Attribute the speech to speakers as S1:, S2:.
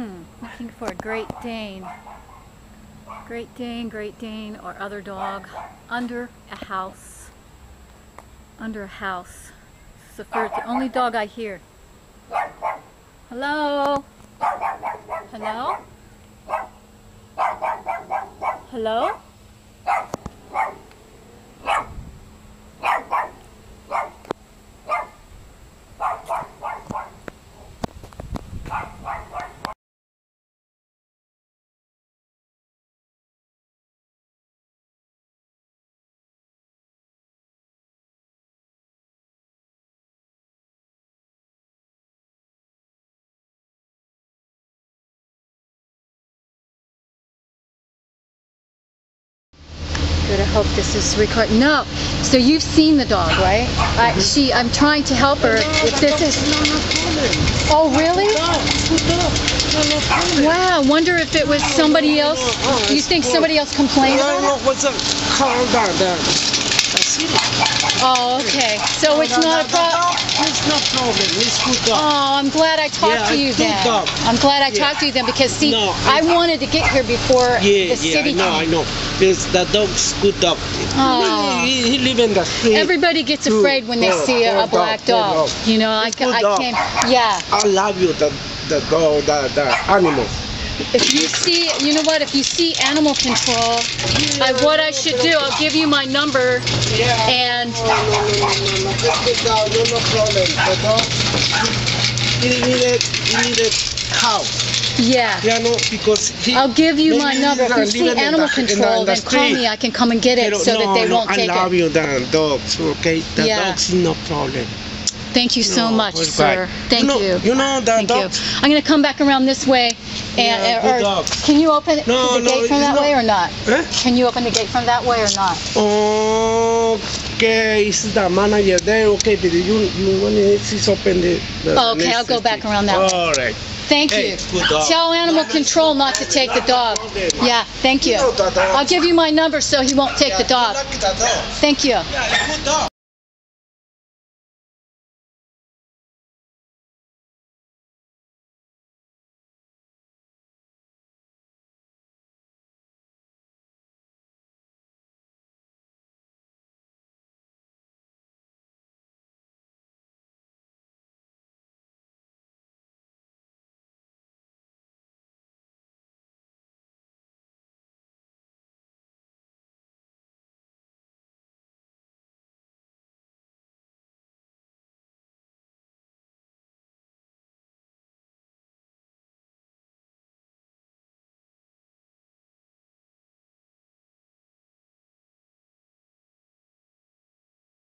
S1: Hmm, looking for a Great Dane. Great Dane, Great Dane, or other dog under a house. Under a house. It's the only dog I hear. Hello? Hello? Hello? Good, I hope this is recorded. No. So you've seen the dog, right? I, she, I'm trying to help her. If this is, oh really? Wow. Wonder if it was somebody else. You think somebody else complained
S2: No,
S1: about
S2: no,
S1: it?
S2: what's up? Calm down, down. That's it.
S1: Oh, okay. So it's not a problem.
S2: It's no problem. It's good dog.
S1: Oh, I'm glad I talked
S2: Yeah,
S1: to you then.
S2: dog.
S1: I'm glad I
S2: Yeah.
S1: talked to you then because see,
S2: No,
S1: I
S2: it's-
S1: wanted to get here before
S2: yeah,
S1: the
S2: yeah,
S1: city
S2: I know, I know. Because the dog's good dog.
S1: Oh.
S2: He, he, live in the street.
S1: Everybody gets afraid when they see a, a black
S2: dog,
S1: dog. You know, I,
S2: It's good
S1: I
S2: dog.
S1: came. Yeah.
S2: I love you, the the dog, the the animal.
S1: If you see, you know what? If you see animal control, I, what I should do, I'll give you my number, and
S2: No, no, no, no, no, no. It's good dog. No, no problem. The dog. He needed he needed cow.
S1: yeah,
S2: Yeah, no, because he.
S1: I'll give you my number. If you see animal
S2: the-
S1: control,
S2: the
S1: then call me. I can come and get it
S2: Pero
S1: so that they
S2: no,
S1: won't
S2: I
S1: take
S2: love
S1: it.
S2: you, the dogs, okay? The
S1: Yeah.
S2: dogs, no problem.
S1: Thank you so
S2: No,
S1: much, sir. Thank
S2: you. Know,
S1: you.
S2: You know the
S1: Thank you. I'm gonna come back around this way, and
S2: Yeah,
S1: or,
S2: dog.
S1: can you open
S2: No,
S1: the
S2: no,
S1: gate from that way or not?
S2: Eh?
S1: Can you open the gate from that way or not?
S2: Okay, it's the manager there. Okay, but you you want to just open the. the
S1: Oh, okay, I'll go back around that way.
S2: All right.
S1: Thank
S2: Hey,
S1: you. Tell animal control not to take the dog. Yeah, thank you.
S2: You know the dog.
S1: I'll give you my number so he won't take the dog.
S2: Like the dog.
S1: Thank you.